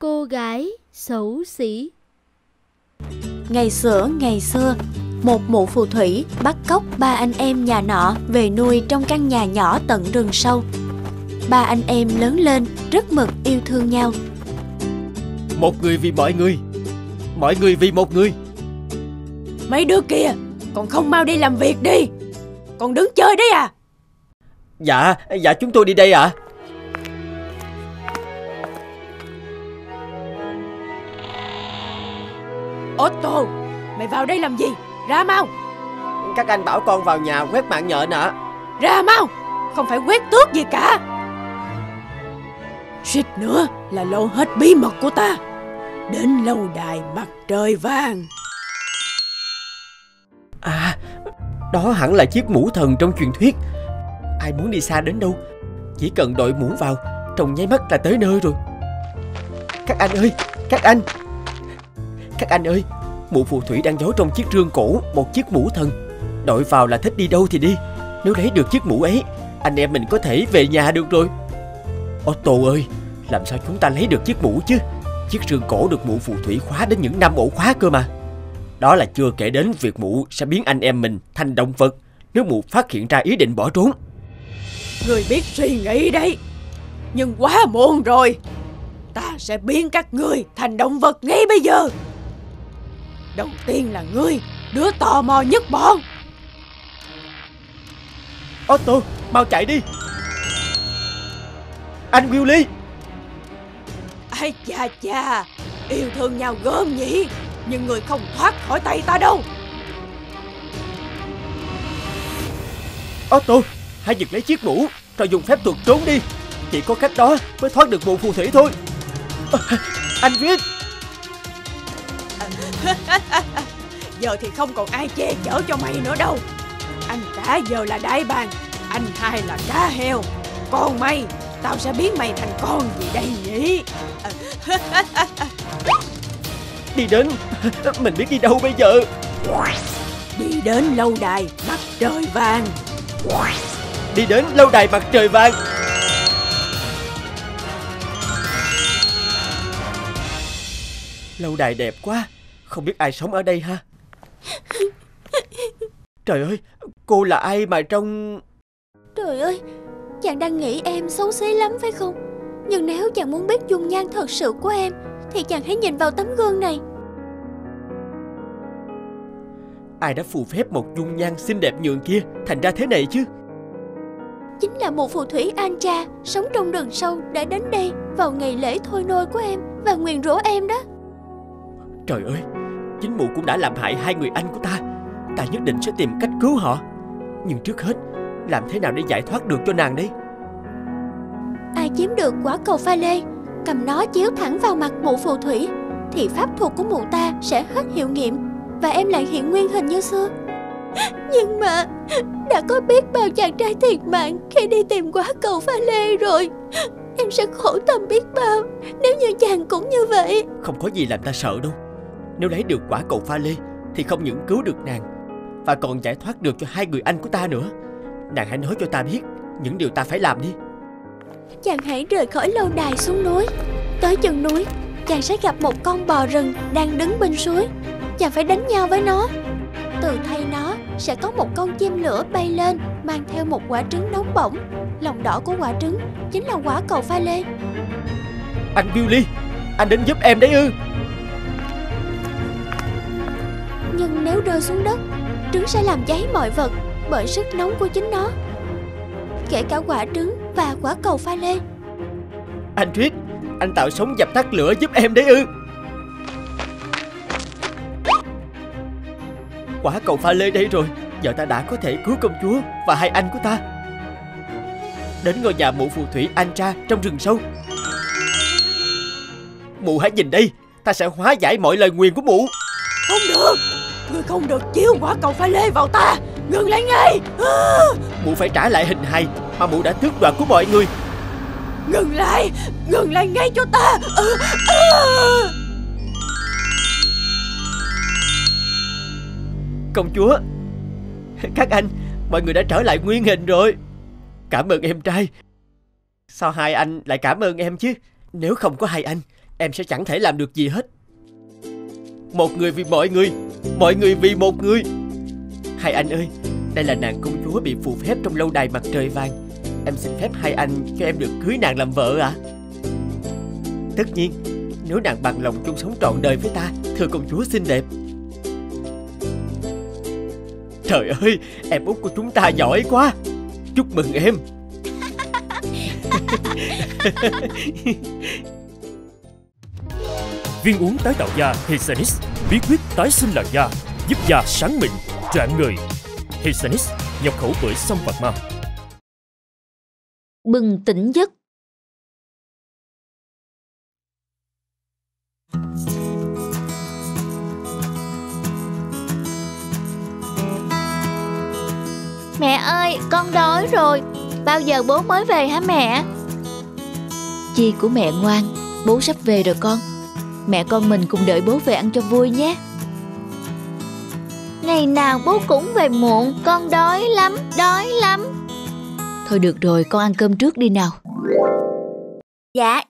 cô gái xấu xí. Ngày xưa ngày xưa, một mụ phù thủy bắt cóc ba anh em nhà nọ về nuôi trong căn nhà nhỏ tận rừng sâu. Ba anh em lớn lên rất mực yêu thương nhau. Một người vì mọi người Mọi người vì một người. Mấy đứa kia Còn không mau đi làm việc đi. Còn đứng chơi đấy à? Dạ, dạ chúng tôi đi đây ạ Otto Mày vào đây làm gì? Ra mau. Các anh bảo con vào nhà quét mạng nhện ạ Ra mau Không phải quét tước gì cả. Suýt nữa là lộ hết bí mật của ta. Đến lâu đài mặt trời vàng. À, đó hẳn là chiếc mũ thần trong truyền thuyết. Ai muốn đi xa đến đâu Chỉ cần đội mũ vào Trong nháy mắt là tới nơi rồi. Các anh ơi, các anh. Các anh ơi Mụ phù thủy đang giấu trong chiếc rương cổ, Một chiếc mũ thần. Đội vào là thích đi đâu thì đi, Nếu lấy được chiếc mũ ấy, Anh em mình có thể về nhà được rồi. Otto ơi, Làm sao chúng ta lấy được chiếc mũ chứ? Chiếc rương cổ được mụ phù thủy khóa đến những năm ổ khóa cơ mà. Đó là chưa kể đến việc mụ sẽ biến anh em mình thành động vật, nếu mụ phát hiện ra ý định bỏ trốn. Người biết suy nghĩ đấy, Nhưng quá muộn rồi. Ta sẽ biến các ngươi thành động vật ngay bây giờ. Đầu tiên là ngươi Đứa tò mò nhất bọn Otto, mau chạy đi. Anh Willy, Ai cha cha Yêu thương nhau gớm nhỉ Nhưng người không thoát khỏi tay ta đâu Otto, hãy giật lấy chiếc mũ rồi dùng phép thuật trốn đi. Chỉ có cách đó mới thoát được mụ phù thủy thôi. Ờ, Anh viết, Giờ thì không còn ai che chở cho mày nữa đâu Anh cả giờ là đại bàng Anh hai là cá heo Còn mày Tao sẽ biến mày thành con gì đây nhỉ đi đến. Mình biết đi đâu bây giờ. Đi đến lâu đài mặt trời vàng Đi đến lâu đài mặt trời vàng. Lâu đài đẹp quá, không biết ai sống ở đây ha. Trời ơi, cô là ai mà trong... Trời ơi, chàng đang nghĩ em xấu xí lắm phải không? Nhưng nếu chàng muốn biết dung nhan thật sự của em thì chàng hãy nhìn vào tấm gương này. Ai đã phù phép một dung nhan xinh đẹp nhường kia thành ra thế này chứ? Chính là một phù thủy Anja sống trong rừng sâu đã đến đây vào ngày lễ thôi nôi của em và nguyền rủa em đó. Trời ơi, chính mụ cũng đã làm hại hai người anh của ta. Ta nhất định sẽ tìm cách cứu họ. Nhưng trước hết, làm thế nào để giải thoát được cho nàng đấy? Ai chiếm được quả cầu pha lê, cầm nó chiếu thẳng vào mặt mụ phù thủy thì pháp thuật của mụ ta sẽ hết hiệu nghiệm và em lại hiện nguyên hình như xưa. Nhưng mà đã có biết bao chàng trai thiệt mạng khi đi tìm quả cầu pha lê rồi. Em sẽ khổ tâm biết bao nếu như chàng cũng như vậy. Không có gì làm ta sợ đâu. Nếu lấy được quả cầu pha lê thì không những cứu được nàng và còn giải thoát được cho hai người anh của ta nữa. Nàng hãy nói cho ta biết những điều ta phải làm đi. Chàng hãy rời khỏi lâu đài xuống núi Tới chân núi Chàng sẽ gặp một con bò rừng đang đứng bên suối Chàng phải đánh nhau với nó Từ thay nó sẽ có một con chim lửa bay lên Mang theo một quả trứng nóng bỏng Lòng đỏ của quả trứng chính là quả cầu pha lê Anh Billy, anh đến giúp em đấy ư? Nhưng nếu rơi xuống đất Trứng sẽ làm cháy mọi vật Bởi sức nóng của chính nó Kể cả quả trứng và quả cầu pha lê Anh Triết, anh tạo sống dập tắt lửa giúp em đấy ư? Quả cầu pha lê đây rồi, giờ ta đã có thể cứu công chúa và hai anh của ta. Đến ngôi nhà mụ phù thủy Anja trong rừng sâu. Mụ hãy nhìn đây, ta sẽ hóa giải mọi lời nguyền của mụ. Không được Ngươi không được chiếu quả cầu pha lê vào ta. Ngừng lại ngay. À, Mụ phải trả lại hình hài mà mụ đã tước đoạt của mọi người. Ngừng lại. Ngừng lại ngay cho ta. À, à. Công chúa Các anh Mọi người đã trở lại nguyên hình rồi. Cảm ơn em trai. Sao hai anh lại cảm ơn em chứ? Nếu không có hai anh em sẽ chẳng thể làm được gì hết. Một người vì mọi người, mọi người vì một người. Hai anh ơi, đây là nàng công chúa bị phù phép trong lâu đài mặt trời vàng. Em xin phép hai anh cho em được cưới nàng làm vợ ạ. À? Tất nhiên, nếu nàng bằng lòng chung sống trọn đời với ta, thưa công chúa xinh đẹp. Trời ơi, em út của chúng ta giỏi quá. Chúc mừng em. Viên uống tái tạo da Hisanis bí quyết tái sinh làn da, giúp da sáng mịn, rạng người. Hisanis nhập khẩu bởi sông Phật Ma. Bừng tỉnh giấc Mẹ ơi, con đói rồi. Bao giờ bố mới về hả mẹ? Chi của mẹ ngoan, bố sắp về rồi con. Mẹ con mình cùng đợi bố về ăn cho vui nhé. Ngày nào bố cũng về muộn, con đói lắm, đói lắm. Thôi được rồi, con ăn cơm trước đi nào. Dạ,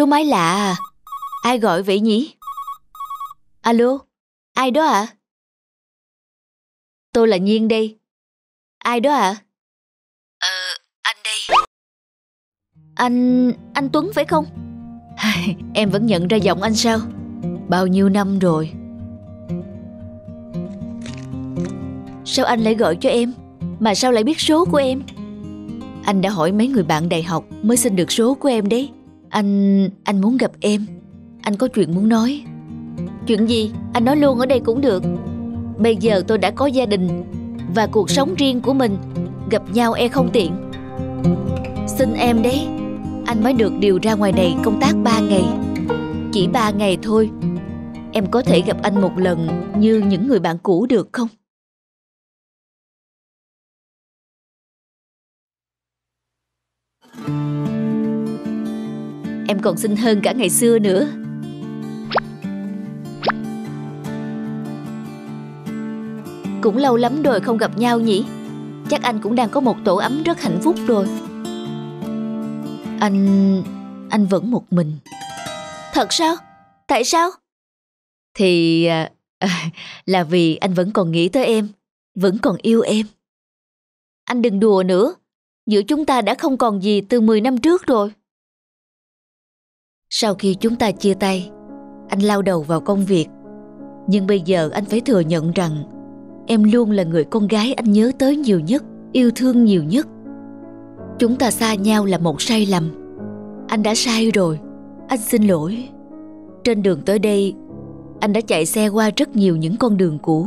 Số máy lạ à? Ai gọi vậy nhỉ? Alo, ai đó ạ? À? Tôi là Nhiên đây. Ai đó ạ? À? Ờ, anh đây. Anh... anh Tuấn phải không? em vẫn nhận ra giọng anh sao? Bao nhiêu năm rồi? Sao anh lại gọi cho em? Mà sao lại biết số của em? Anh đã hỏi mấy người bạn đại học mới xin được số của em đấy. Anh... anh muốn gặp em. Anh có chuyện muốn nói. Chuyện gì? Anh nói luôn ở đây cũng được. Bây giờ tôi đã có gia đình Và cuộc sống riêng của mình. Gặp nhau e không tiện. Xin em đấy. Anh mới được điều ra ngoài này công tác 3 ngày. Chỉ 3 ngày thôi. Em có thể gặp anh một lần Như những người bạn cũ được không? Em còn xinh hơn cả ngày xưa nữa. Cũng lâu lắm rồi không gặp nhau nhỉ? Chắc anh cũng đang có một tổ ấm rất hạnh phúc rồi. Anh... anh vẫn một mình. Thật sao? Tại sao? Thì... À, là vì anh vẫn còn nghĩ tới em Vẫn còn yêu em. Anh đừng đùa nữa. Giữa chúng ta đã không còn gì từ 10 năm trước rồi sau khi chúng ta chia tay, anh lao đầu vào công việc. Nhưng bây giờ anh phải thừa nhận rằng em luôn là người con gái anh nhớ tới nhiều nhất, yêu thương nhiều nhất. Chúng ta xa nhau là một sai lầm. Anh đã sai rồi, anh xin lỗi. Trên đường tới đây, anh đã chạy xe qua rất nhiều những con đường cũ.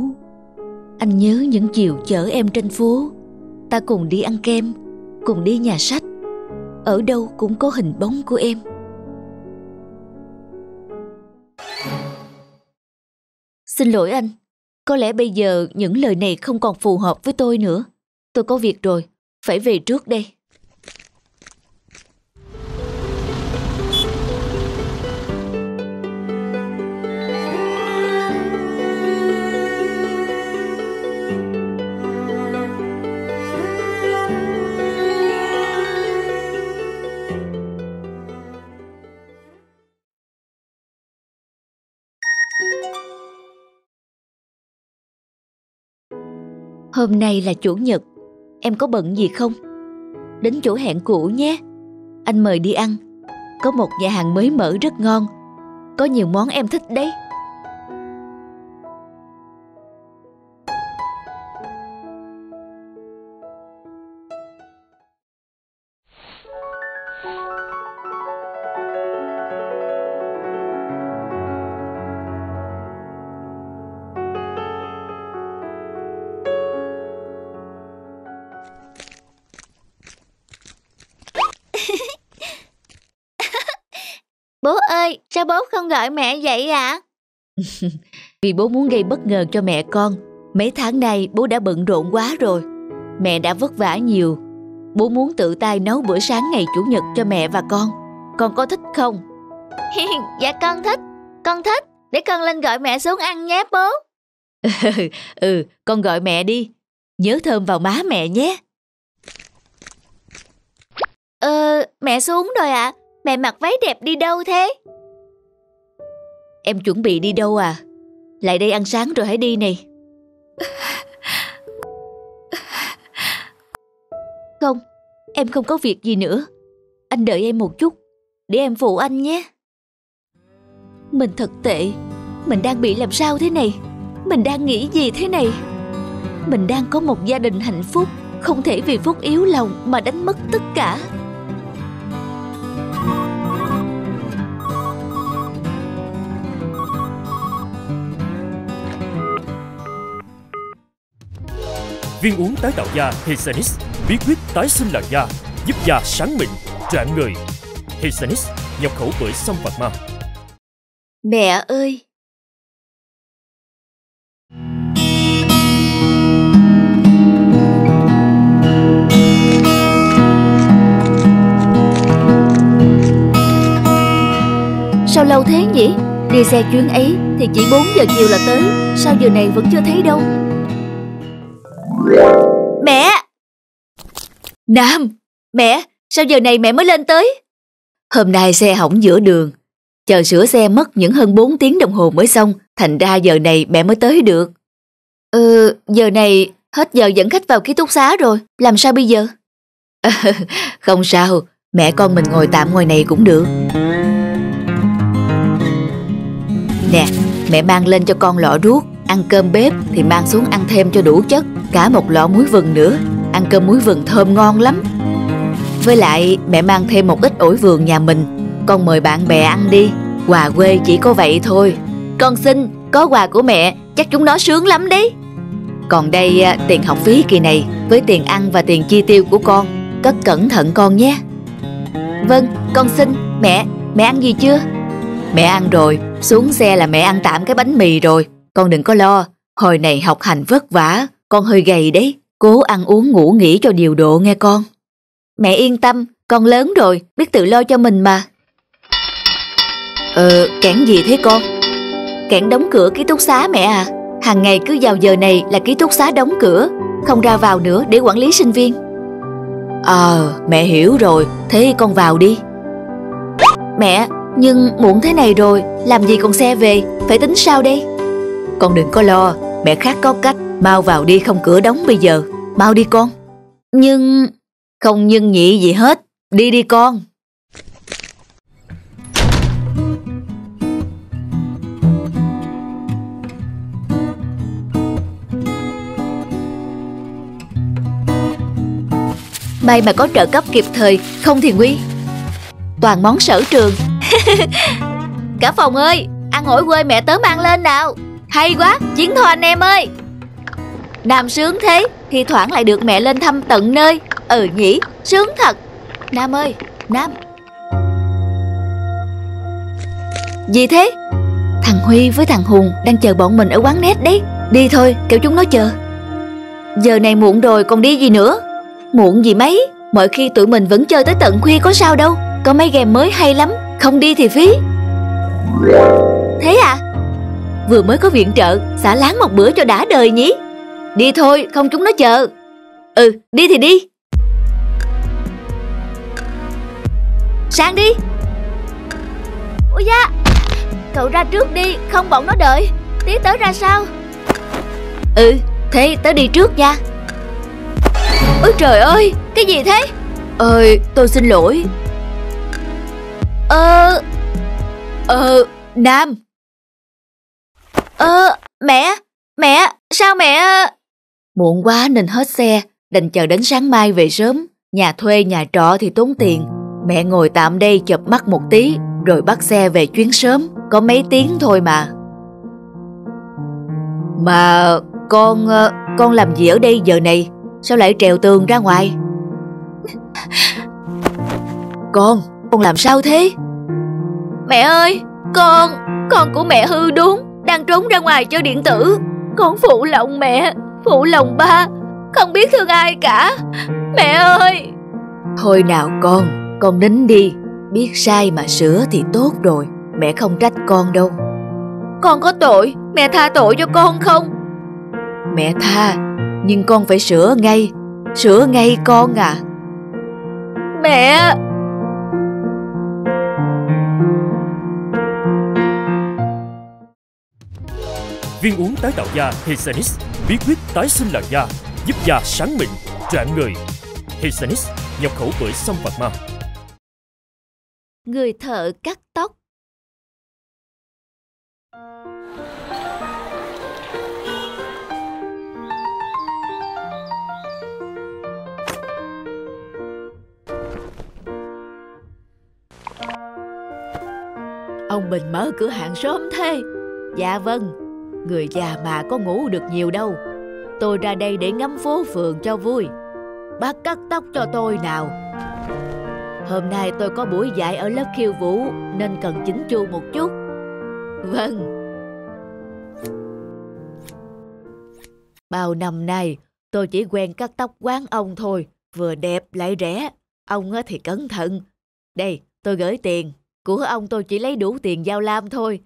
Anh nhớ những chiều chở em trên phố, ta cùng đi ăn kem, cùng đi nhà sách. Ở đâu cũng có hình bóng của em. Xin lỗi anh, có lẽ bây giờ những lời này không còn phù hợp với tôi nữa. Tôi có việc rồi, phải về trước đây. Hôm nay là chủ nhật, em có bận gì không? Đến chỗ hẹn cũ nhé. Anh mời đi ăn. Có một nhà hàng mới mở rất ngon. Có nhiều món em thích đấy. Sao bố không gọi mẹ vậy ạ? À? Vì bố muốn gây bất ngờ cho mẹ con. Mấy tháng nay bố đã bận rộn quá rồi. Mẹ đã vất vả nhiều. Bố muốn tự tay nấu bữa sáng ngày Chủ nhật cho mẹ và con. con có thích không? dạ con thích, con thích, để con lên gọi mẹ xuống ăn nhé bố. ừ, con gọi mẹ đi. Nhớ thơm vào má mẹ nhé. Ờ, mẹ xuống rồi ạ. À. Mẹ mặc váy đẹp đi đâu thế? Em chuẩn bị đi đâu à? Lại đây ăn sáng rồi hãy đi này. Không, em không có việc gì nữa. Anh đợi em một chút, để em phụ anh nhé. Mình thật tệ, mình đang bị làm sao thế này? Mình đang nghĩ gì thế này? Mình đang có một gia đình hạnh phúc, không thể vì phúc yếu lòng mà đánh mất tất cả. Viên uống tái tạo da Hesanis bí quyết tái sinh làn da, giúp da sáng mịn, trạng người. Hesanis nhập khẩu bởi sông Phạt Ma. Mẹ ơi! Sao lâu thế nhỉ? Đi xe chuyến ấy thì chỉ 4 giờ chiều là tới Sao giờ này vẫn chưa thấy đâu Mẹ! Nam! Mẹ! Sao giờ này mẹ mới lên tới? Hôm nay xe hỏng giữa đường. Chờ sửa xe mất những hơn 4 tiếng đồng hồ mới xong, Thành ra giờ này mẹ mới tới được. Ừ giờ này Hết giờ dẫn khách vào ký túc xá rồi, Làm sao bây giờ? Không sao, Mẹ con mình ngồi tạm ngoài này cũng được. Nè, mẹ mang lên cho con lọ ruốc Ăn cơm bếp thì mang xuống ăn thêm cho đủ chất. Cả một lọ muối vừng nữa. Ăn cơm muối vừng thơm ngon lắm. Với lại, mẹ mang thêm một ít ổi vườn nhà mình. Con mời bạn bè ăn đi. Quà quê chỉ có vậy thôi. Con xin, có quà của mẹ, Chắc chúng nó sướng lắm đấy. Còn đây à, tiền học phí kỳ này, Với tiền ăn và tiền chi tiêu của con, Cất cẩn thận con nhé. Vâng con xin. Mẹ mẹ ăn gì chưa? Mẹ ăn rồi. Xuống xe là mẹ ăn tạm cái bánh mì rồi. Con đừng có lo. Hồi này học hành vất vả. Con hơi gầy đấy, Cố ăn uống ngủ nghỉ cho điều độ nghe con. Mẹ yên tâm, Con lớn rồi, Biết tự lo cho mình mà. Ờ kẻn gì thế con? Kẻn đóng cửa ký túc xá mẹ à. Hàng ngày cứ vào giờ này là ký túc xá đóng cửa, Không ra vào nữa để quản lý sinh viên. Ờ mẹ hiểu rồi, Thế con vào đi. Mẹ, nhưng muộn thế này rồi, Làm gì còn xe về, Phải tính sao đây? Con đừng có lo, Mẹ khác có cách. Mau vào đi không cửa đóng bây giờ. Mau đi con. Nhưng Không nhưng nhị gì hết. Đi đi con. May mà có trợ cấp kịp thời Không thì nguy. Toàn món sở trường. Cả phòng ơi Ăn ổi quê mẹ tớ mang lên nào. Hay quá chiến thôi anh em ơi Nam sướng thế Thì thoảng lại được mẹ lên thăm tận nơi. Ừ nhỉ, sướng thật. Nam ơi, Nam. Gì thế? Thằng Huy với thằng Hùng đang chờ bọn mình ở quán nét đấy. Đi thôi, kêu chúng nó chờ. Giờ này muộn rồi, còn đi gì nữa? Muộn gì mấy, Mọi khi tụi mình vẫn chơi tới tận khuya có sao đâu. Có mấy game mới hay lắm, Không đi thì phí. Thế à? Vừa mới có viện trợ, Xả láng một bữa cho đã đời nhỉ? Đi thôi, không chúng nó chờ. Ừ đi thì đi. Sang đi. Ôi da, Cậu ra trước đi, Không bọn nó đợi. Tí tới ra sao Ừ thế tớ đi trước nha. Ôi trời ơi, Cái gì thế? Ơi tôi xin lỗi. Ờ Ờ Nam. Ờ mẹ Mẹ, sao mẹ? Muộn quá nên hết xe, Đành chờ đến sáng mai về sớm. Nhà thuê, nhà trọ thì tốn tiền. Mẹ ngồi tạm đây chập mắt một tí, Rồi bắt xe về chuyến sớm. Có mấy tiếng thôi mà. Mà con ờ, Con làm gì ở đây giờ này? Sao lại trèo tường ra ngoài? Con Con làm sao thế? Mẹ ơi, Con Con của mẹ hư đúng, Đang trốn ra ngoài chơi điện tử. Con phụ lòng mẹ. Phụ lòng ba. Không biết thương ai cả. Mẹ ơi! Thôi nào con Con nín đi. Biết sai mà sửa thì tốt rồi. Mẹ không trách con đâu. Con có tội Mẹ tha tội cho con không? Mẹ tha Nhưng con phải sửa ngay. Sửa ngay con à. Mẹ Viên uống tái tạo da Hesanis bí quyết tái sinh làn da, giúp da sáng mịn, trạng người. Hesanis nhập khẩu bởi Sông Phạc Ma. Người thợ cắt tóc Ông Bình mở cửa hàng sớm thế Dạ vâng Người già mà có ngủ được nhiều đâu. Tôi ra đây để ngắm phố phường cho vui. Bác cắt tóc cho tôi nào. Hôm nay tôi có buổi dạy ở lớp khiêu vũ, Nên cần chỉnh chu một chút. Vâng. Bao năm nay, tôi chỉ quen cắt tóc quán ông thôi, Vừa đẹp lại rẻ. Ông thì cẩn thận. Đây, tôi gửi tiền. Của ông tôi chỉ lấy đủ tiền giao lam thôi.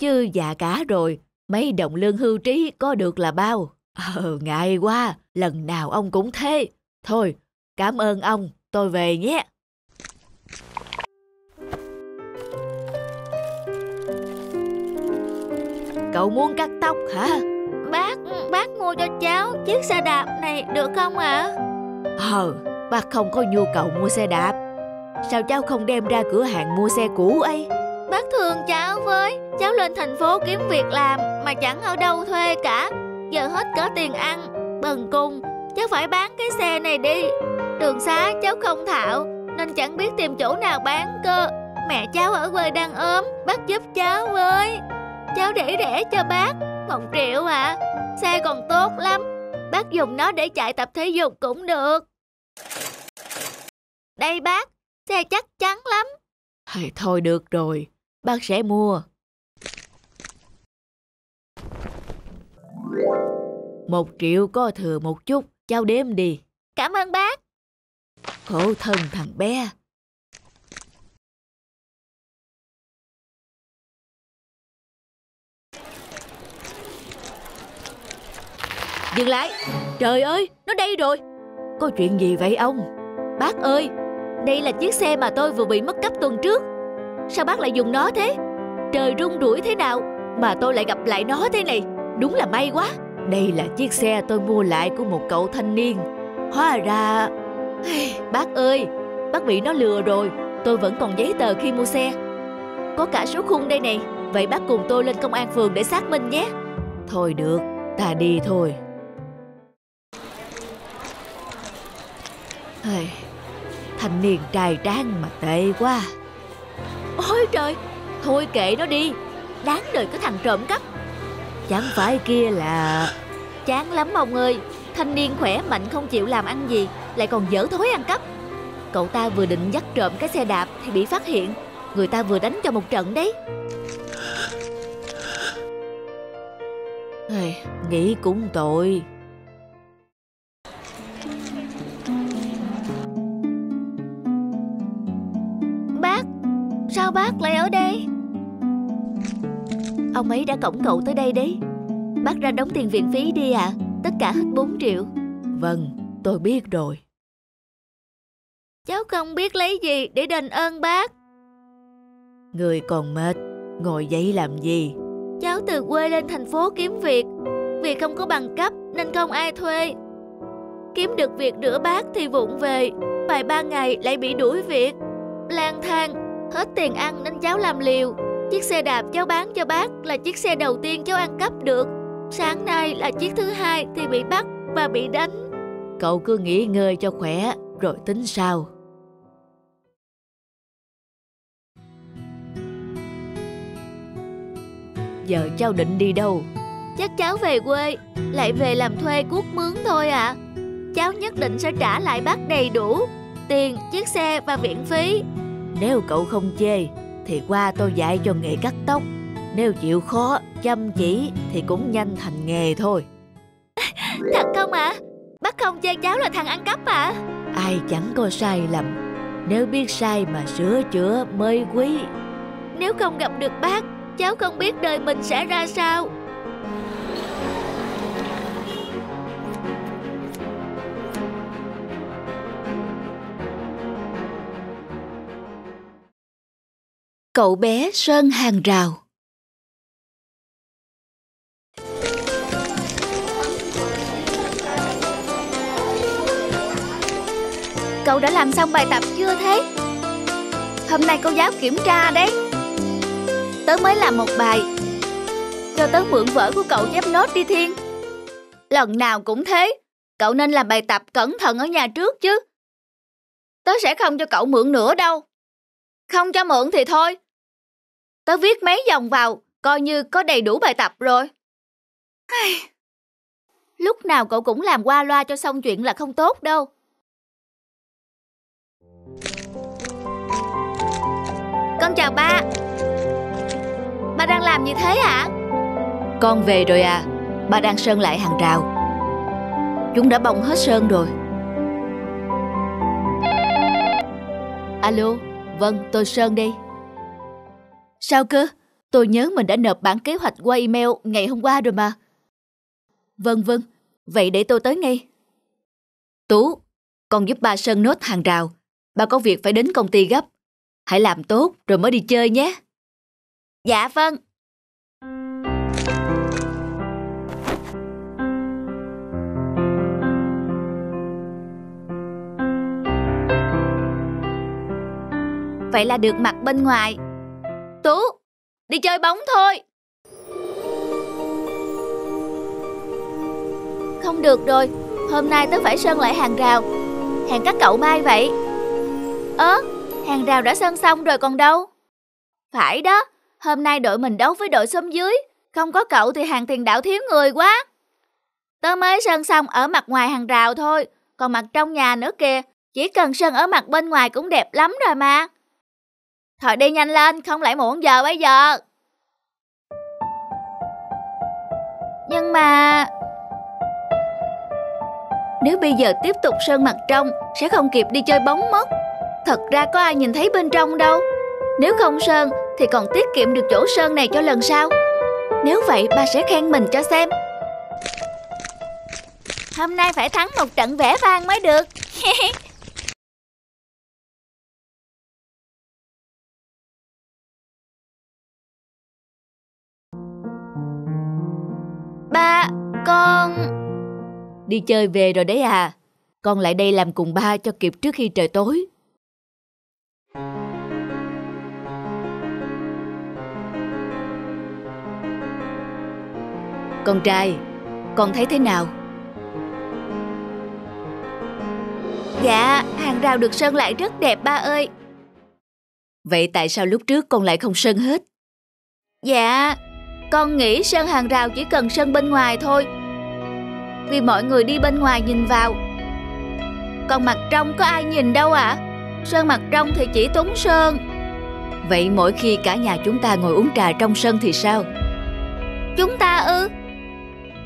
Chứ già cả rồi Mấy đồng lương hưu trí có được là bao? Ờ, ngại quá, lần nào ông cũng thế. Thôi, cảm ơn ông, tôi về nhé. Cậu muốn cắt tóc hả? Bác, bác mua cho cháu chiếc xe đạp này được không ạ? À? Ờ, bác không có nhu cầu mua xe đạp. Sao cháu không đem ra cửa hàng mua xe cũ ấy? Bác thương cháu với Cháu lên thành phố kiếm việc làm mà chẳng ở đâu thuê cả. Giờ hết cả tiền ăn, Bần cùng. Cháu phải bán cái xe này đi. Đường xá cháu không thạo, Nên chẳng biết tìm chỗ nào bán cơ. Mẹ cháu ở quê đang ốm, Bác giúp cháu với. Cháu để rẻ cho bác, Một triệu à Xe còn tốt lắm, Bác dùng nó để chạy tập thể dục cũng được. Đây bác, Xe chắc chắn lắm. Thôi được rồi, bác sẽ mua. Một triệu có thừa một chút, cháu đếm đi. Cảm ơn bác. Khổ thân thằng bé. Dừng lại! Trời ơi, nó đây rồi! Có chuyện gì vậy ông? Bác ơi, đây là chiếc xe mà tôi vừa bị mất cắp tuần trước. Sao bác lại dùng nó thế Trời rung rủi thế nào Mà tôi lại gặp lại nó thế này Đúng là may quá đây là chiếc xe tôi mua lại của một cậu thanh niên. Hóa ra Bác ơi, Bác bị nó lừa rồi, Tôi vẫn còn giấy tờ khi mua xe. Có cả số khung đây này, Vậy bác cùng tôi lên công an phường để xác minh nhé. Thôi được, Ta đi thôi. Thanh niên trai tráng mà tệ quá. Ôi trời, Thôi kệ nó đi, Đáng đời cái thằng trộm cắp. Chẳng phải kia là Chán lắm ông ơi. Thanh niên khỏe mạnh không chịu làm ăn gì, Lại còn dở thối ăn cắp. Cậu ta vừa định dắt trộm cái xe đạp Thì bị phát hiện. Người ta vừa đánh cho một trận đấy. Nghĩ cũng tội. Bác, Sao bác lại ở đây? Ông ấy đã cổng cậu tới đây đấy. Bác ra đóng tiền viện phí đi ạ. À. Tất cả hết 4 triệu. Vâng tôi biết rồi. Cháu không biết lấy gì để đền ơn bác. Người còn mệt Ngồi dậy làm gì? Cháu từ quê lên thành phố kiếm việc. Vì không có bằng cấp nên không ai thuê. Kiếm được việc rửa bát thì vụng về. Vài ba ngày lại bị đuổi việc. Lang thang Hết tiền ăn nên cháu làm liều Chiếc xe đạp cháu bán cho bác là chiếc xe đầu tiên cháu ăn cắp được. Sáng nay là chiếc thứ hai thì bị bắt và bị đánh. Cậu cứ nghỉ ngơi cho khỏe rồi tính sao Giờ cháu định đi đâu? Chắc cháu về quê Lại về làm thuê cuốc mướn thôi ạ. À. Cháu nhất định sẽ trả lại bác đầy đủ Tiền, chiếc xe và viện phí. Nếu cậu không chê Thì qua tôi dạy cho nghề cắt tóc Nếu chịu khó, chăm chỉ Thì cũng nhanh thành nghề thôi Thật không ạ? À? Bác không chê cháu là thằng ăn cắp à? Ai chẳng có sai lầm Nếu biết sai mà sửa chữa mới quý Nếu không gặp được bác Cháu không biết đời mình sẽ ra sao Cậu bé sơn hàng rào. Cậu đã làm xong bài tập chưa thế? Hôm nay cô giáo kiểm tra đấy. Tớ mới làm một bài. Cho tớ mượn vở của cậu chép nốt đi Thiên. Lần nào cũng thế. Cậu nên làm bài tập cẩn thận ở nhà trước chứ. Tớ sẽ không cho cậu mượn nữa đâu. Không cho mượn thì thôi. Tớ viết mấy dòng vào Coi như có đầy đủ bài tập rồi. Lúc nào cậu cũng làm qua loa cho xong chuyện là không tốt đâu. Con chào ba. Ba đang làm gì thế ạ? À? Con về rồi à. Ba đang sơn lại hàng rào. Chúng đã bong hết sơn rồi. Alo Vâng tôi Sơn đây Sao cơ? Tôi nhớ mình đã nộp bản kế hoạch qua email ngày hôm qua rồi mà Vâng vâng Vậy để tôi tới ngay Tú, Con giúp ba sơn nốt hàng rào Ba có việc phải đến công ty gấp Hãy làm tốt rồi mới đi chơi nhé. Dạ vâng. Vậy là được mặt bên ngoài. Tú, đi chơi bóng thôi. Không được rồi, hôm nay tớ phải sơn lại hàng rào. Hẹn các cậu mai vậy. Ơ, Hàng rào đã sơn xong rồi còn đâu? Phải đó, hôm nay đội mình đấu với đội xóm dưới. Không có cậu thì hàng tiền đạo thiếu người quá. Tớ mới sơn xong ở mặt ngoài hàng rào thôi, còn mặt trong nhà nữa kìa. Chỉ cần sơn ở mặt bên ngoài cũng đẹp lắm rồi mà. Thôi đi nhanh lên, không lại muộn giờ bây giờ. Nhưng mà... Nếu bây giờ tiếp tục sơn mặt trong, sẽ không kịp đi chơi bóng mất. Thật ra có ai nhìn thấy bên trong đâu Nếu không sơn thì còn tiết kiệm được chỗ sơn này cho lần sau Nếu vậy ba sẽ khen mình cho xem Hôm nay phải thắng một trận vẽ vang mới được Ba, con... Đi chơi về rồi đấy à Con lại đây làm cùng ba cho kịp trước khi trời tối Con trai, con thấy thế nào? Dạ, hàng rào được sơn lại rất đẹp ba ơi. Vậy tại sao lúc trước con lại không sơn hết? Dạ, con nghĩ sơn hàng rào chỉ cần sơn bên ngoài thôi. Vì mọi người đi bên ngoài nhìn vào. Còn mặt trong có ai nhìn đâu ạ? À? Sơn mặt trong thì chỉ túng sơn. Vậy mỗi khi cả nhà chúng ta ngồi uống trà trong sân thì sao? Chúng ta ư?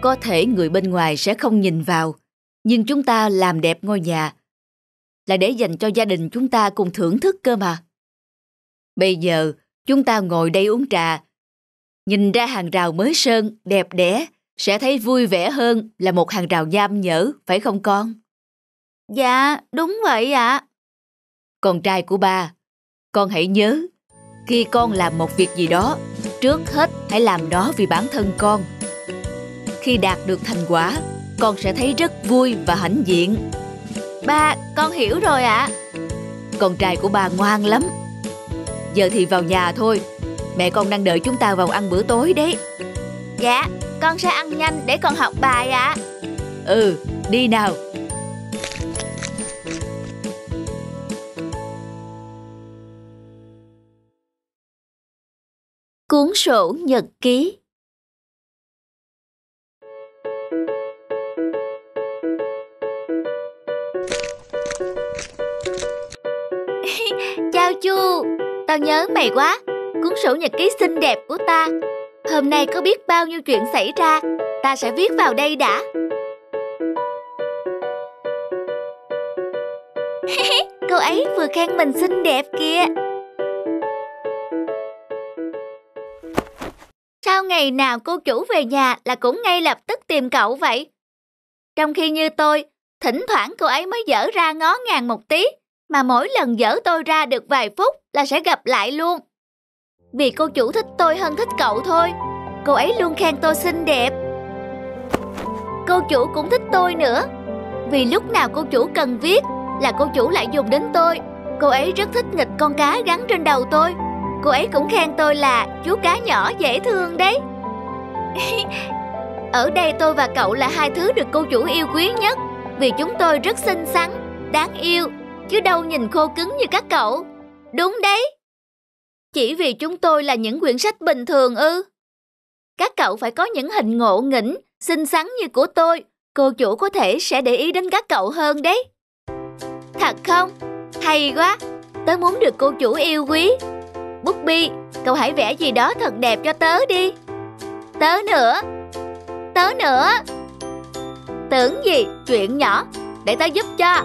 có thể người bên ngoài sẽ không nhìn vào nhưng chúng ta làm đẹp ngôi nhà là để dành cho gia đình chúng ta cùng thưởng thức cơ mà bây giờ chúng ta ngồi đây uống trà nhìn ra hàng rào mới sơn đẹp đẽ sẽ thấy vui vẻ hơn là một hàng rào nham nhở phải không con? Dạ đúng vậy ạ. À. con trai của ba con hãy nhớ khi con làm một việc gì đó trước hết hãy làm nó vì bản thân con. Khi đạt được thành quả con sẽ thấy rất vui và hãnh diện. Ba con hiểu rồi ạ. À. con trai của bà ngoan lắm. Giờ thì vào nhà thôi mẹ con đang đợi chúng ta vào ăn bữa tối đấy. Dạ con sẽ ăn nhanh để con học bài ạ. À. ừ đi nào. Cuốn sổ nhật ký. Chào chu Tao nhớ mày quá Cuốn sổ nhật ký xinh đẹp của ta Hôm nay có biết bao nhiêu chuyện xảy ra Ta sẽ viết vào đây đã Cô ấy vừa khen mình xinh đẹp kìa Sao ngày nào cô chủ về nhà là cũng ngay lập tức tìm cậu vậy? Trong khi như tôi, thỉnh thoảng cô ấy mới dở ra ngó ngàng một tí, mà mỗi lần dở tôi ra được vài phút là sẽ gặp lại luôn. Vì cô chủ thích tôi hơn thích cậu thôi, cô ấy luôn khen tôi xinh đẹp. Cô chủ cũng thích tôi nữa, vì lúc nào cô chủ cần viết là cô chủ lại dùng đến tôi. Cô ấy rất thích nghịch con cá gắn trên đầu tôi. Cô ấy cũng khen tôi là chú cá nhỏ dễ thương đấy. Ở đây tôi và cậu là hai thứ được cô chủ yêu quý nhất vì chúng tôi rất xinh xắn, đáng yêu, chứ đâu nhìn khô cứng như các cậu. Đúng đấy. Chỉ vì chúng tôi là những quyển sách bình thường ư? Các cậu phải có những hình ngộ nghĩnh, xinh xắn như của tôi, cô chủ có thể sẽ để ý đến các cậu hơn đấy. Thật không? Hay quá, tớ muốn được cô chủ yêu quý. Bút bi, cậu hãy vẽ gì đó thật đẹp cho tớ đi. Tớ nữa, tớ nữa. Tưởng gì, chuyện nhỏ, để tớ giúp cho.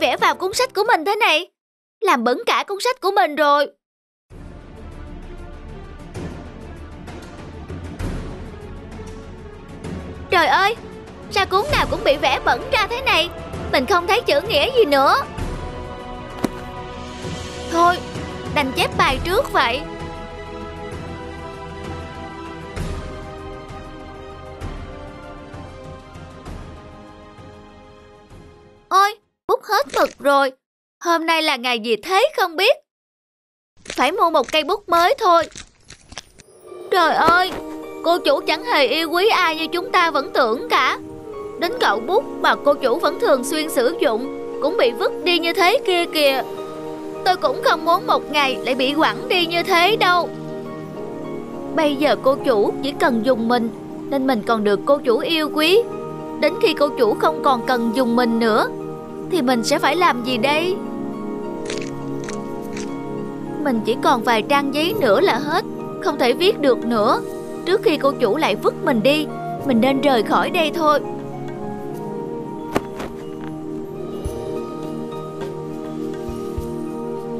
Vẽ vào cuốn sách của mình thế này? Làm bẩn cả cuốn sách của mình rồi. Trời ơi, sao cuốn nào cũng bị vẽ bẩn ra thế này? Mình không thấy chữ nghĩa gì nữa. Thôi, đành chép bài trước vậy. Rồi. Hôm nay là ngày gì thế không biết. Phải mua một cây bút mới thôi. Trời ơi, cô chủ chẳng hề yêu quý ai như chúng ta vẫn tưởng cả. Đến cậu bút mà cô chủ vẫn thường xuyên sử dụng cũng bị vứt đi như thế kia kìa. Tôi cũng không muốn một ngày lại bị quẳng đi như thế đâu. Bây giờ cô chủ chỉ cần dùng mình nên mình còn được cô chủ yêu quý. Đến khi cô chủ không còn cần dùng mình nữa thì mình sẽ phải làm gì đây? Mình chỉ còn vài trang giấy nữa là hết, không thể viết được nữa. Trước khi cô chủ lại vứt mình đi, mình nên rời khỏi đây thôi.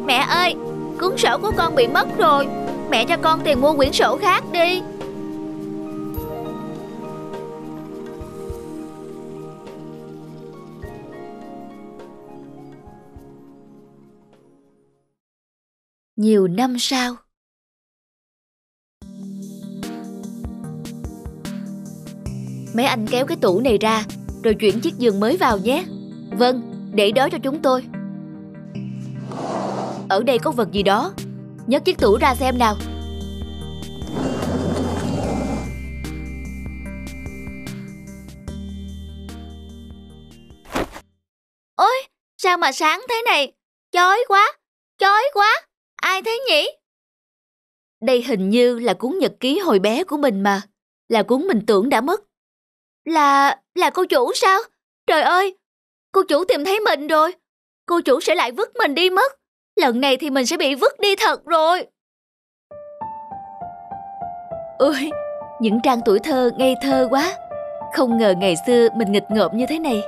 Mẹ ơi, cuốn sổ của con bị mất rồi. Mẹ cho con tiền mua quyển sổ khác đi. Nhiều năm sau. Mấy anh kéo cái tủ này ra Rồi chuyển chiếc giường mới vào nhé. Vâng, để đó cho chúng tôi. Ở đây có vật gì đó? Nhấc chiếc tủ ra xem nào. Ôi, sao mà sáng thế này? Chói quá, chói quá. Ai thế nhỉ? Đây hình như là cuốn nhật ký hồi bé của mình mà Là cuốn mình tưởng đã mất Là... là cô chủ sao? Trời ơi, cô chủ tìm thấy mình rồi. Cô chủ sẽ lại vứt mình đi mất. Lần này thì mình sẽ bị vứt đi thật rồi. Ôi, những trang tuổi thơ ngây thơ quá Không ngờ ngày xưa mình nghịch ngợm như thế này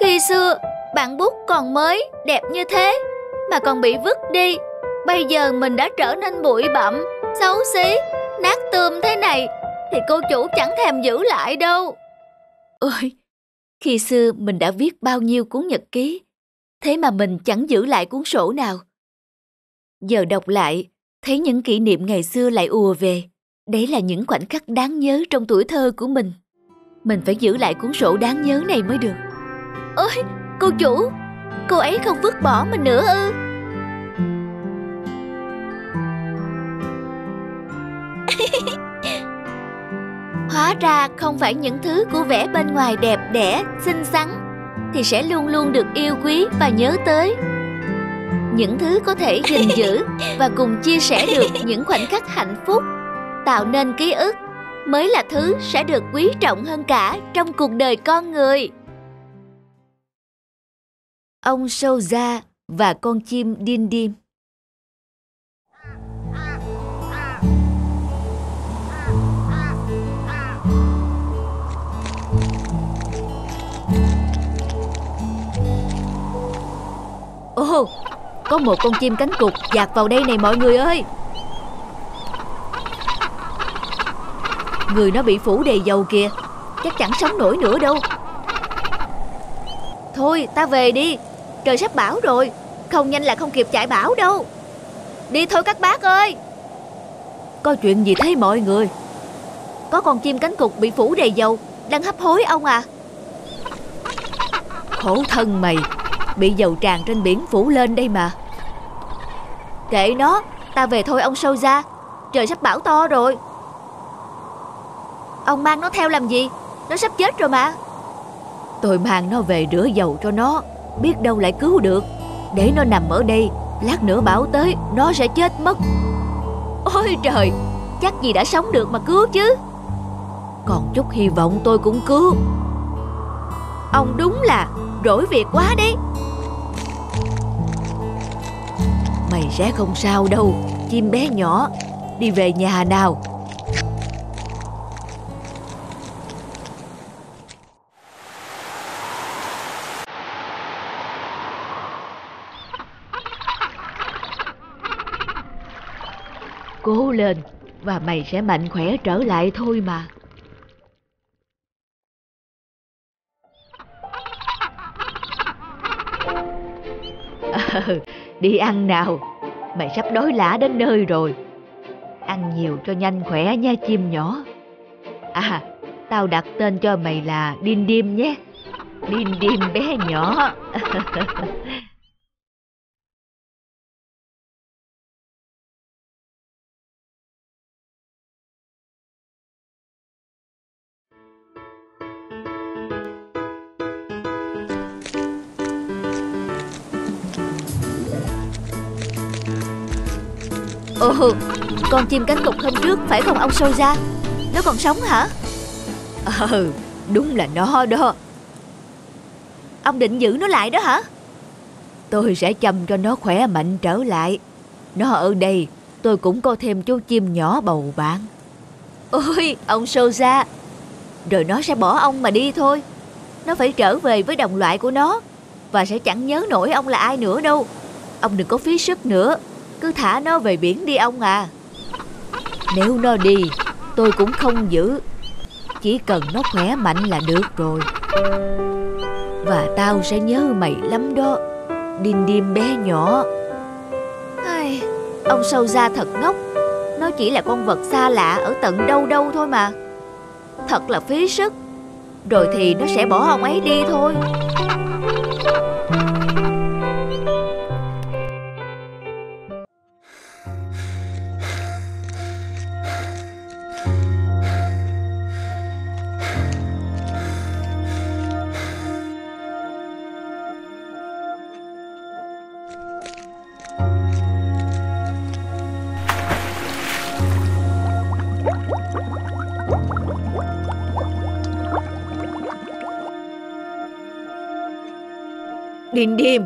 Khi xưa, bạn bút còn mới, đẹp như thế, mà còn bị vứt đi. Bây giờ mình đã trở nên bụi bặm, xấu xí, nát tươm thế này, thì cô chủ chẳng thèm giữ lại đâu. Ôi, khi xưa mình đã viết bao nhiêu cuốn nhật ký Thế mà mình chẳng giữ lại cuốn sổ nào Giờ đọc lại, thấy những kỷ niệm ngày xưa lại ùa về Đấy là những khoảnh khắc đáng nhớ trong tuổi thơ của mình Mình phải giữ lại cuốn sổ đáng nhớ này mới được Ôi, cô chủ, cô ấy không vứt bỏ mình nữa ư? Hóa ra không phải những thứ của vẻ bên ngoài đẹp đẽ, xinh xắn thì sẽ luôn luôn được yêu quý và nhớ tới. Những thứ có thể gìn giữ và cùng chia sẻ được những khoảnh khắc hạnh phúc, tạo nên ký ức mới là thứ sẽ được quý trọng hơn cả trong cuộc đời con người. Ông sâu ra và con chim điên điên Có một con chim cánh cụt dạt vào đây này mọi người ơi. Người nó bị phủ đầy dầu kìa, Chắc chẳng sống nổi nữa đâu. Thôi, ta về đi. Trời sắp bão rồi, Không nhanh là không kịp chạy bão đâu. Đi thôi các bác ơi. Có chuyện gì thế mọi người? Có con chim cánh cụt bị phủ đầy dầu, Đang hấp hối ông à. Khổ thân mày. Bị dầu tràn trên biển phủ lên đây mà. Kệ nó, Ta về thôi ông sâu ra Trời sắp bão to rồi. Ông mang nó theo làm gì? Nó sắp chết rồi mà. Tôi mang nó về rửa dầu cho nó. Biết đâu lại cứu được. Để nó nằm ở đây, Lát nữa bão tới, Nó sẽ chết mất. Ôi trời, Chắc gì đã sống được mà cứu chứ. Còn chút hy vọng tôi cũng cứu. Ông đúng là Rỗi việc quá đấy. Sẽ không sao đâu. Chim bé nhỏ, Đi về nhà nào. Cố lên, Và mày sẽ mạnh khỏe trở lại thôi mà. Ờ, đi ăn nào. Mày sắp đói lả đến nơi rồi. Ăn nhiều cho nhanh khỏe nha, chim nhỏ. À Tao đặt tên cho mày là Đin Điềm nhé. Đin Điềm bé nhỏ. con chim cánh cụt hôm trước phải không ông sâu ra. Nó còn sống hả? Ừ, đúng là nó đó. Ông định giữ nó lại đó hả? Tôi sẽ chăm cho nó khỏe mạnh trở lại. Nó ở đây Tôi cũng có thêm chú chim nhỏ bầu bạn. Ôi, ông sâu ra. Rồi nó sẽ bỏ ông mà đi thôi. Nó phải trở về với đồng loại của nó. Và sẽ chẳng nhớ nổi ông là ai nữa đâu. Ông đừng có phí sức nữa. Cứ thả nó về biển đi ông à. Nếu nó đi Tôi cũng không giữ. Chỉ cần nó khỏe mạnh là được rồi. Và tao sẽ nhớ mày lắm đó. Đinh điềm bé nhỏ. Ai, Ông sâu ra thật ngốc. Nó chỉ là con vật xa lạ Ở tận đâu đâu thôi mà. Thật là phí sức. Rồi thì nó sẽ bỏ ông ấy đi thôi. Đinh Điềm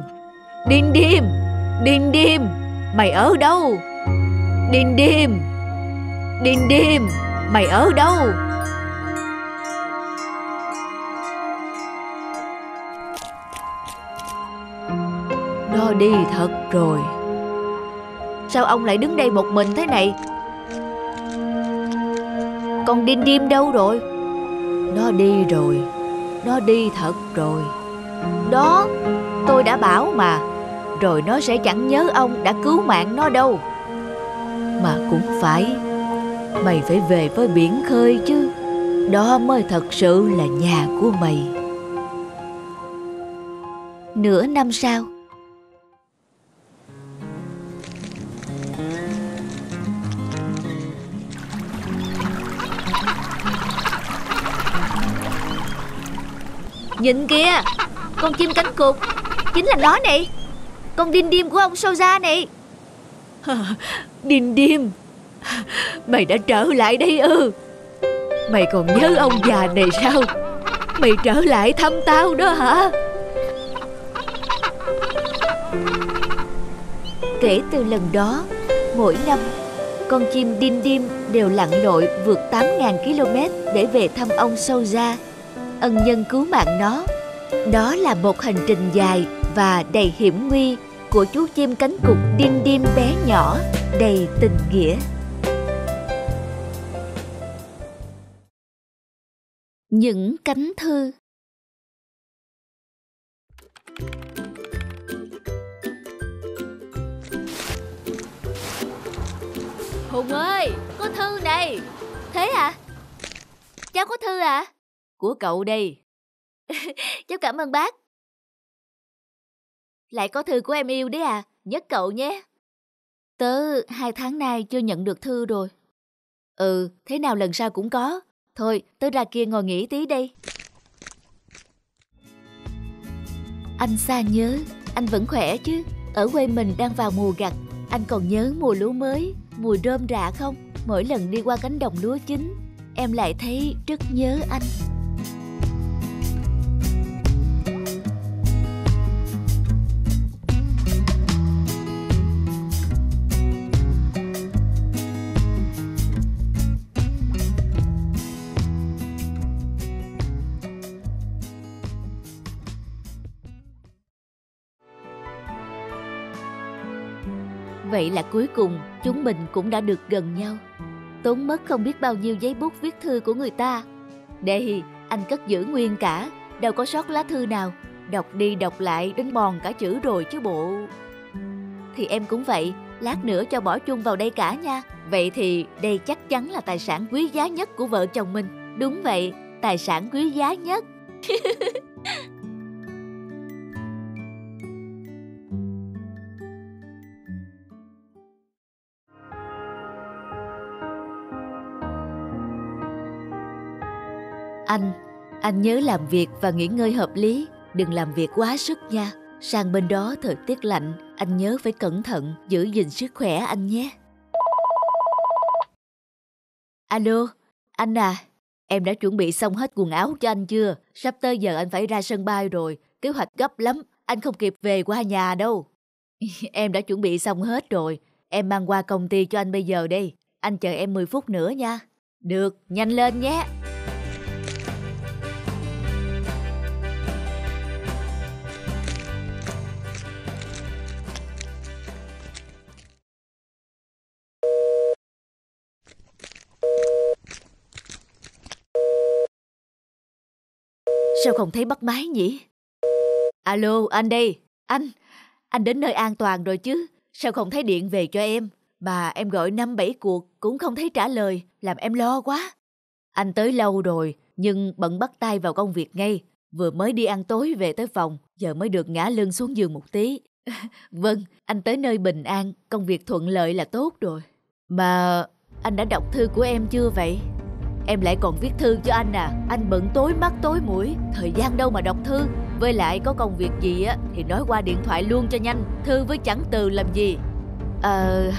Đinh Điềm Đinh Điềm Mày ở đâu? Đinh Điềm Đinh Điềm Mày ở đâu? Nó đi thật rồi. Sao ông lại đứng đây một mình thế này? Con Đinh Điềm đâu rồi? Nó đi rồi. Nó đi thật rồi. Đó. Tôi đã bảo mà, Rồi nó sẽ chẳng nhớ ông đã cứu mạng nó đâu. Mà cũng phải, Mày phải về với biển khơi chứ, Đó mới thật sự là nhà của mày. Nửa năm sau. Nhìn kìa, Con chim cánh cụt. Chính là nó này. Con đinh điềm của ông Soja này. Đinh điềm Mày đã trở lại đây ư? Mày còn nhớ ông già này sao? Mày trở lại thăm tao đó hả? Kể từ lần đó Mỗi năm Con chim đinh điềm đều lặn lội vượt 8.000 km để về thăm ông sâu ra ân nhân cứu mạng nó. Đó là một hành trình dài và đầy hiểm nguy của chú chim cánh cụt đinh đim bé nhỏ đầy tình nghĩa. Những cánh thư Hùng ơi, có thư này. Thế à? Cháu có thư à? Của cậu đây. cháu cảm ơn bác. Lại có thư của em yêu đấy à, nhất cậu nhé. Tớ hai tháng nay chưa nhận được thư rồi. Ừ, thế nào lần sau cũng có. Thôi, tớ ra kia ngồi nghỉ tí đây. Anh xa nhớ, anh vẫn khỏe chứ. Ở quê mình đang vào mùa gặt, anh còn nhớ mùa lúa mới, mùi rơm rạ không? Mỗi lần đi qua cánh đồng lúa chín, em lại thấy rất nhớ anh. Vậy là cuối cùng chúng mình cũng đã được gần nhau. Tốn mất không biết bao nhiêu giấy bút viết thư của người ta. Đây, anh cất giữ nguyên cả, đâu có sót lá thư nào. Đọc đi đọc lại đến mòn cả chữ rồi chứ bộ. Thì em cũng vậy, lát nữa cho bỏ chung vào đây cả nha. Vậy thì đây chắc chắn là tài sản quý giá nhất của vợ chồng mình. Đúng vậy, tài sản quý giá nhất. Anh, anh nhớ làm việc và nghỉ ngơi hợp lý, đừng làm việc quá sức nha. Sang bên đó thời tiết lạnh, anh nhớ phải cẩn thận, giữ gìn sức khỏe anh nhé. Alo, anh à, em đã chuẩn bị xong hết quần áo cho anh chưa? Sắp tới giờ anh phải ra sân bay rồi, kế hoạch gấp lắm, anh không kịp về qua nhà đâu. em đã chuẩn bị xong hết rồi, em mang qua công ty cho anh bây giờ đi. Anh chờ em 10 phút nữa nha. Được, nhanh lên nhé. Sao không thấy bắt máy nhỉ? Alo, anh đây. Anh, anh đến nơi an toàn rồi chứ? Sao không thấy điện về cho em? Mà em gọi năm bảy cuộc cũng không thấy trả lời, làm em lo quá. Anh tới lâu rồi, nhưng bận bắt tay vào công việc ngay. Vừa mới đi ăn tối về tới phòng, giờ mới được ngã lưng xuống giường một tí. vâng, anh tới nơi bình an, công việc thuận lợi là tốt rồi. Mà anh đã đọc thư của em chưa vậy? Em lại còn viết thư cho anh à. Anh bận tối mắt tối mũi. Thời gian đâu mà đọc thư? Với lại có công việc gì á, Thì nói qua điện thoại luôn cho nhanh. Thư với chẳng từ làm gì? Ờ...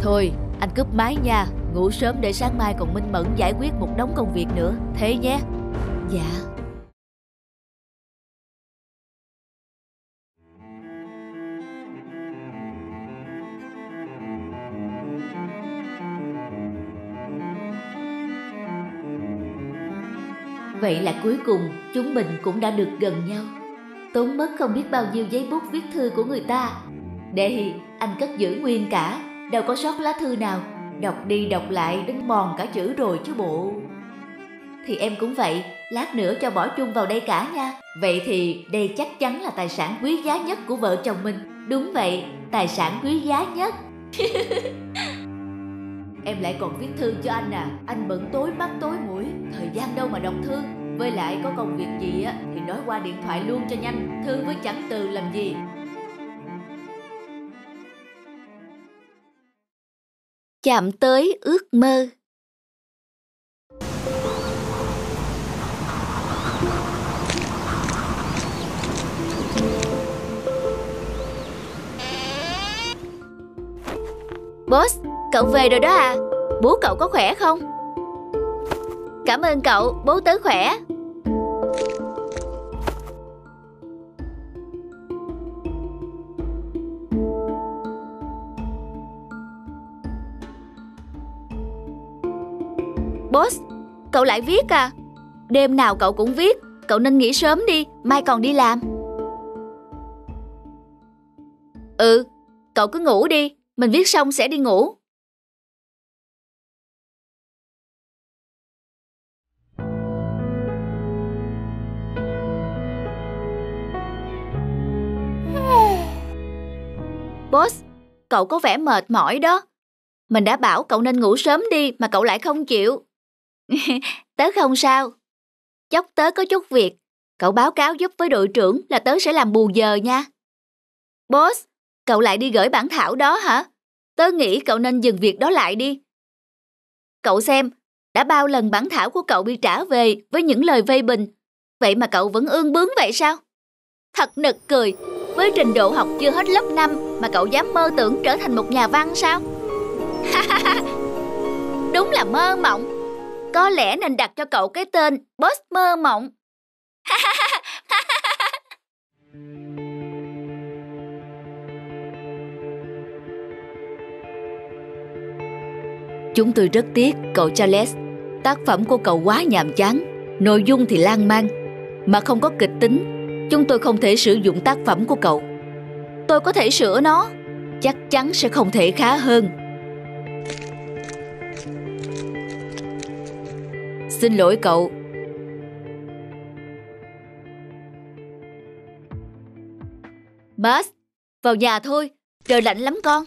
thôi, anh cướp máy nha. Ngủ sớm để sáng mai còn minh mẫn giải quyết một đống công việc nữa. Thế nhé. Dạ. Vậy là cuối cùng chúng mình cũng đã được gần nhau. Tốn mất không biết bao nhiêu giấy bút viết thư của người ta. Đây, anh cất giữ nguyên cả, đâu có sót lá thư nào. Đọc đi đọc lại đến mòn cả chữ rồi chứ bộ. Thì em cũng vậy, lát nữa cho bỏ chung vào đây cả nha. Vậy thì đây chắc chắn là tài sản quý giá nhất của vợ chồng mình. Đúng vậy, tài sản quý giá nhất. Em lại còn viết thư cho anh à. Anh bận tối mắt tối mũi. Thời gian đâu mà đọc thư? Với lại có công việc gì á Thì nói qua điện thoại luôn cho nhanh. Thư với chẳng từ làm gì? Chạm tới ước mơ. Boss, Cậu về rồi đó à? Bố cậu có khỏe không? Cảm ơn cậu Bố tớ khỏe. Boss Cậu lại viết à? Đêm nào cậu cũng viết. Cậu nên nghỉ sớm đi Mai còn đi làm. Ừ, cậu cứ ngủ đi, mình viết xong sẽ đi ngủ. Boss, cậu có vẻ mệt mỏi đó. Mình đã bảo cậu nên ngủ sớm đi mà cậu lại không chịu. tớ không sao. Chốc tớ có chút việc. Cậu báo cáo giúp với đội trưởng là tớ sẽ làm bù giờ nha. Boss, cậu lại đi gửi bản thảo đó hả? Tớ nghĩ cậu nên dừng việc đó lại đi. Cậu xem, đã bao lần bản thảo của cậu bị trả về với những lời vây bình. Vậy mà cậu vẫn ương bướng vậy sao? Thật nực cười, với trình độ học chưa hết lớp 5 mà cậu dám mơ tưởng trở thành một nhà văn sao? Đúng là mơ mộng. Có lẽ nên đặt cho cậu cái tên Boss Mơ Mộng. Chúng tôi rất tiếc cậu Charles. Tác phẩm của cậu quá nhàm chán, nội dung thì lan man, mà không có kịch tính. Chúng tôi không thể sử dụng tác phẩm của cậu. Tôi có thể sửa nó, chắc chắn sẽ không thể khá hơn. Xin lỗi cậu. Buzz vào nhà thôi, trời lạnh lắm con.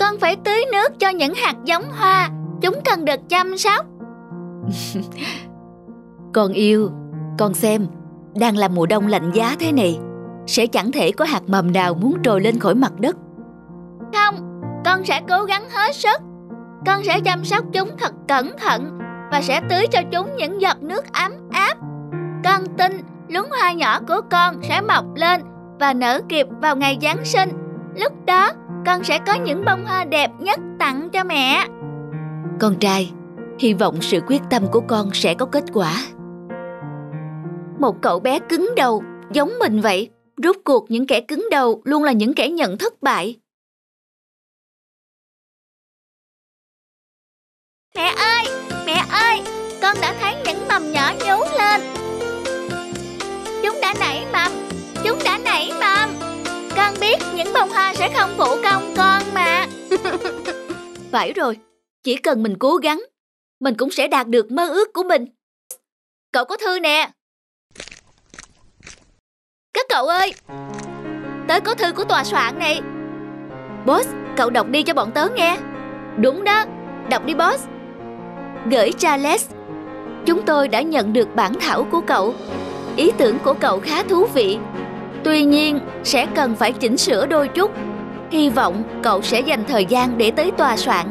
Con phải tưới nước cho những hạt giống hoa, chúng cần được chăm sóc. con yêu, con xem, đang là mùa đông lạnh giá thế này, sẽ chẳng thể có hạt mầm nào muốn trồi lên khỏi mặt đất. Không, con sẽ cố gắng hết sức. Con sẽ chăm sóc chúng thật cẩn thận và sẽ tưới cho chúng những giọt nước ấm áp. Con tin luống hoa nhỏ của con sẽ mọc lên và nở kịp vào ngày Giáng sinh. Lúc đó, con sẽ có những bông hoa đẹp nhất tặng cho mẹ. Con trai, hy vọng sự quyết tâm của con sẽ có kết quả. Một cậu bé cứng đầu, giống mình vậy. Rốt cuộc những kẻ cứng đầu luôn là những kẻ nhận thất bại. Mẹ ơi, mẹ ơi, con đã thấy những mầm nhỏ nhú lên. Chúng đã nảy mầm, chúng đã nảy mầm. Con biết những bông hoa sẽ không phụ công con mà. Phải rồi, chỉ cần mình cố gắng, mình cũng sẽ đạt được mơ ước của mình. Cậu có thư nè. Các cậu ơi, tớ có thư của tòa soạn này. Boss, cậu đọc đi cho bọn tớ nghe. Đúng đó, đọc đi boss. Gửi Charles, chúng tôi đã nhận được bản thảo của cậu. Ý tưởng của cậu khá thú vị. Tuy nhiên, sẽ cần phải chỉnh sửa đôi chút. Hy vọng cậu sẽ dành thời gian để tới tòa soạn.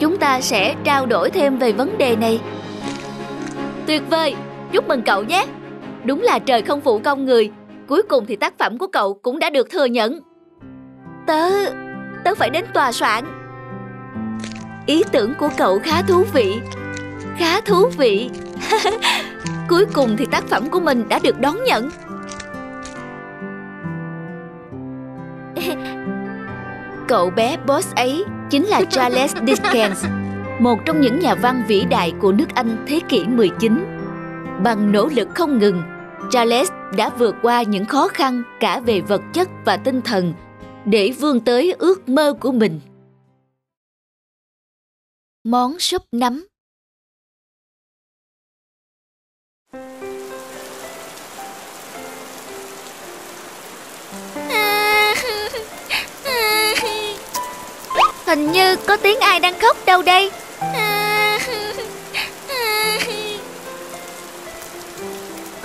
Chúng ta sẽ trao đổi thêm về vấn đề này. Tuyệt vời, chúc mừng cậu nhé. Đúng là trời không phụ công người. Cuối cùng thì tác phẩm của cậu cũng đã được thừa nhận. Tớ, tớ phải đến tòa soạn. Ý tưởng của cậu khá thú vị. Khá thú vị. Cuối cùng thì tác phẩm của mình đã được đón nhận. Cậu bé boss ấy chính là Charles Dickens, một trong những nhà văn vĩ đại của nước Anh thế kỷ 19. Bằng nỗ lực không ngừng, Charles đã vượt qua những khó khăn cả về vật chất và tinh thần để vươn tới ước mơ của mình. Món súp nấm Hình như có tiếng ai đang khóc đâu đây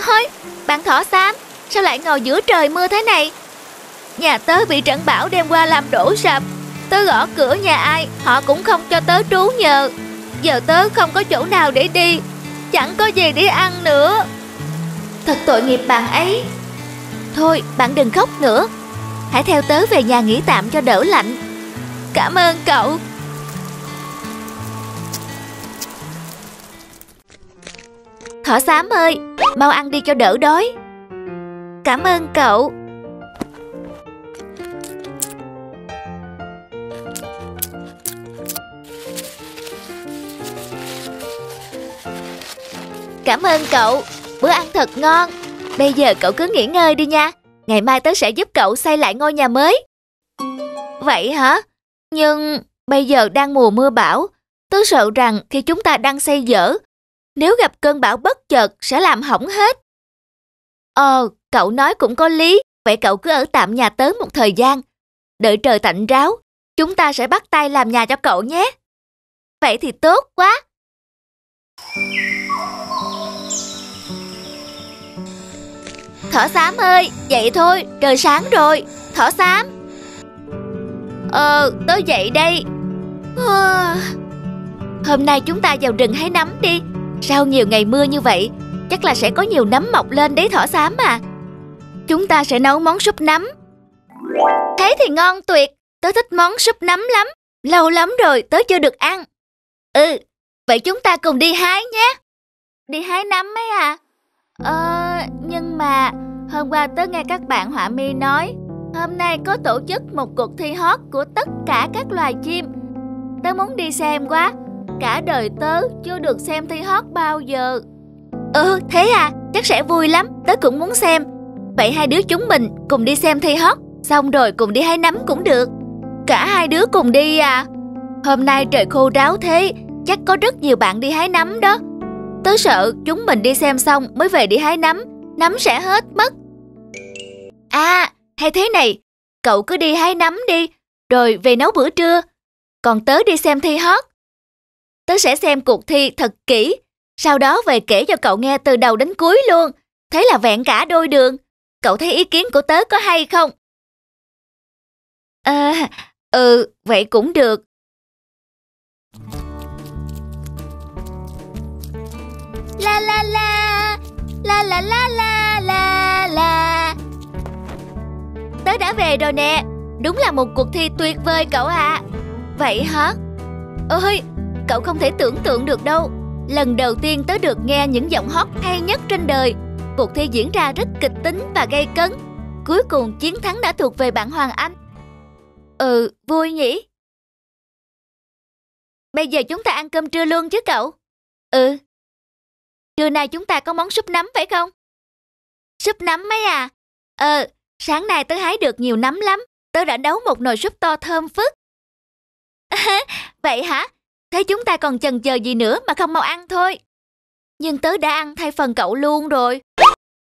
Thôi, bạn thỏ xám Sao lại ngồi giữa trời mưa thế này? Nhà tớ bị trận bão đem qua làm đổ sập. Tớ gõ cửa nhà ai Họ cũng không cho tớ trú nhờ. Giờ tớ không có chỗ nào để đi Chẳng có gì để ăn nữa. Thật tội nghiệp bạn ấy. Thôi bạn đừng khóc nữa. Hãy theo tớ về nhà nghỉ tạm cho đỡ lạnh. Cảm ơn cậu. Thỏ xám ơi Mau ăn đi cho đỡ đói. Cảm ơn cậu. Cảm ơn cậu Bữa ăn thật ngon. Bây giờ cậu cứ nghỉ ngơi đi nha. Ngày mai tớ sẽ giúp cậu xây lại ngôi nhà mới. Vậy hả? Nhưng bây giờ đang mùa mưa bão, tớ sợ rằng khi chúng ta đang xây dở, nếu gặp cơn bão bất chợt sẽ làm hỏng hết. Ờ, cậu nói cũng có lý, vậy cậu cứ ở tạm nhà tớ một thời gian. Đợi trời tạnh ráo, chúng ta sẽ bắt tay làm nhà cho cậu nhé. Vậy thì tốt quá. Thỏ xám ơi, dậy thôi, trời sáng rồi, thỏ xám. Ờ, tớ dậy đây. Ờ. Hôm nay chúng ta vào rừng hái nấm đi. Sau nhiều ngày mưa như vậy, chắc là sẽ có nhiều nấm mọc lên đấy thỏ xám à. Chúng ta sẽ nấu món súp nấm. Thế thì ngon tuyệt, tớ thích món súp nấm lắm. Lâu lắm rồi tớ chưa được ăn. Ừ, vậy chúng ta cùng đi hái nhé. Đi hái nấm ấy à? Ờ, nhưng mà hôm qua tớ nghe các bạn họa mi nói hôm nay có tổ chức một cuộc thi hót của tất cả các loài chim. Tớ muốn đi xem quá, cả đời tớ chưa được xem thi hót bao giờ. Ừ, thế à, chắc sẽ vui lắm, tớ cũng muốn xem. Vậy hai đứa chúng mình cùng đi xem thi hót, xong rồi cùng đi hái nấm cũng được. Cả hai đứa cùng đi à? Hôm nay trời khô ráo thế, chắc có rất nhiều bạn đi hái nấm đó. Tớ sợ chúng mình đi xem xong mới về đi hái nấm, nấm sẽ hết mất. À, hay thế này, cậu cứ đi hái nấm đi, rồi về nấu bữa trưa. Còn tớ đi xem thi hót. Tớ sẽ xem cuộc thi thật kỹ, sau đó về kể cho cậu nghe từ đầu đến cuối luôn. Thế là vẹn cả đôi đường. Cậu thấy ý kiến của tớ có hay không? À, ừ, vậy cũng được. La la la, la la la la la la. Tớ đã về rồi nè, đúng là một cuộc thi tuyệt vời cậu ạ. À. Vậy hả? Ơi, cậu không thể tưởng tượng được đâu. Lần đầu tiên tớ được nghe những giọng hót hay nhất trên đời. Cuộc thi diễn ra rất kịch tính và gây cấn. Cuối cùng chiến thắng đã thuộc về bạn Hoàng Anh. Ừ, vui nhỉ? Bây giờ chúng ta ăn cơm trưa luôn chứ cậu? Ừ. Trưa nay chúng ta có món súp nấm phải không? Súp nấm mấy à? Ờ, sáng nay tớ hái được nhiều nấm lắm. Tớ đã nấu một nồi súp to thơm phức. Vậy hả? Thế chúng ta còn chần chờ gì nữa mà không mau ăn thôi. Nhưng tớ đã ăn thay phần cậu luôn rồi.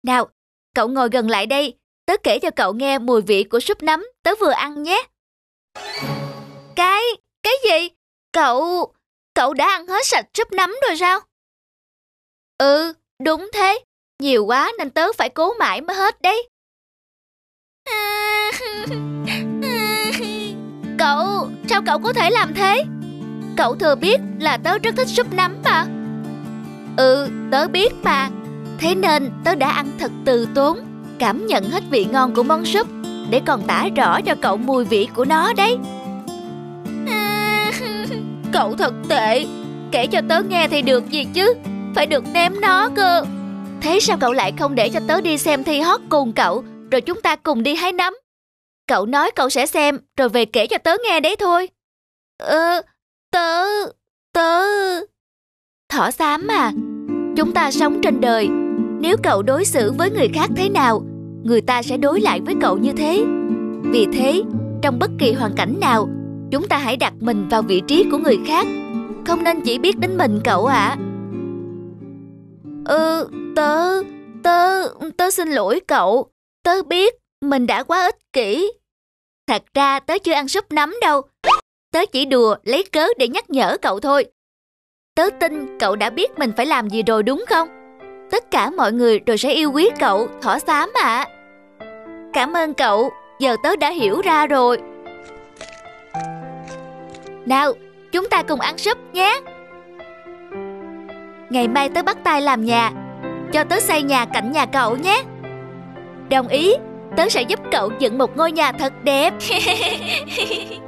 Nào, cậu ngồi gần lại đây. Tớ kể cho cậu nghe mùi vị của súp nấm tớ vừa ăn nhé. Cái, cái gì? Cậu, cậu đã ăn hết sạch súp nấm rồi sao? Ừ, đúng thế. Nhiều quá nên tớ phải cố mãi mới hết đấy. Cậu, sao cậu có thể làm thế? Cậu thừa biết là tớ rất thích súp nấm mà. Ừ, tớ biết mà. Thế nên tớ đã ăn thật từ tốn, cảm nhận hết vị ngon của món súp để còn tả rõ cho cậu mùi vị của nó đấy. Cậu thật tệ, kể cho tớ nghe thì được gì chứ, phải được ném nó cơ. Thế sao cậu lại không để cho tớ đi xem thi hót cùng cậu, rồi chúng ta cùng đi hái nấm? Cậu nói cậu sẽ xem, rồi về kể cho tớ nghe đấy thôi. Ờ, tớ, tớ... Thỏ xám mà, chúng ta sống trên đời. Nếu cậu đối xử với người khác thế nào, người ta sẽ đối lại với cậu như thế. Vì thế, trong bất kỳ hoàn cảnh nào, chúng ta hãy đặt mình vào vị trí của người khác. Không nên chỉ biết đến mình cậu ạ. À. Ừ, tớ, tớ, tớ xin lỗi cậu. Tớ biết mình đã quá ích kỷ. Thật ra tớ chưa ăn súp nấm đâu. Tớ chỉ đùa lấy cớ để nhắc nhở cậu thôi. Tớ tin cậu đã biết mình phải làm gì rồi đúng không? Tất cả mọi người rồi sẽ yêu quý cậu, thỏ xám ạ. À. Cảm ơn cậu, giờ tớ đã hiểu ra rồi. Nào, chúng ta cùng ăn súp nhé. Ngày mai tớ bắt tay làm nhà, cho tớ xây nhà cạnh nhà cậu nhé. Đồng ý, tớ sẽ giúp cậu dựng một ngôi nhà thật đẹp.